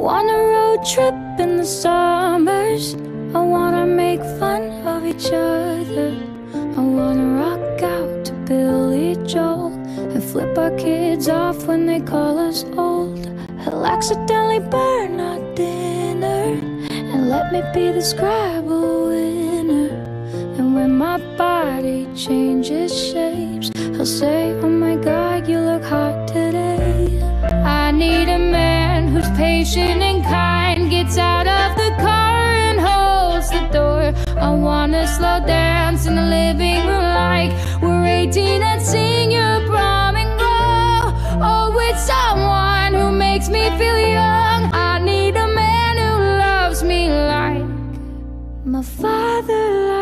wanna road trip in the summers. I wanna make fun of each other. I wanna rock out to Billy Joel and flip our kids off when they call us old. I'll accidentally burn our dinner and let me be the Scrabble winner. And when my body changes shapes, I'll say, patient and kind, gets out of the car and holds the door. I wanna slow dance in the living room like we're 18 and sing your prom and go. Oh, with someone who makes me feel young. I need a man who loves me like my father